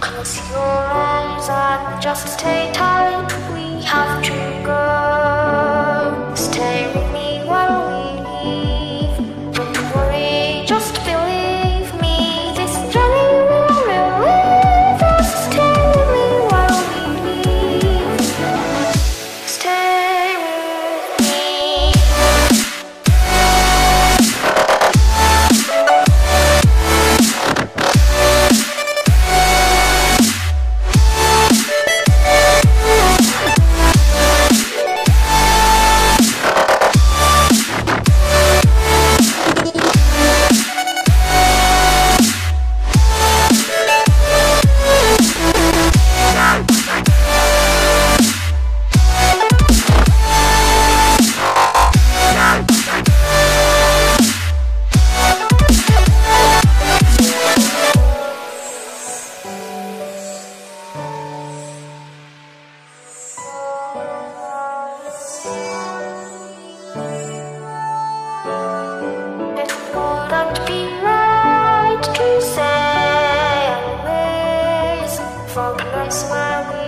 Close your eyes and just stay tight. a place where we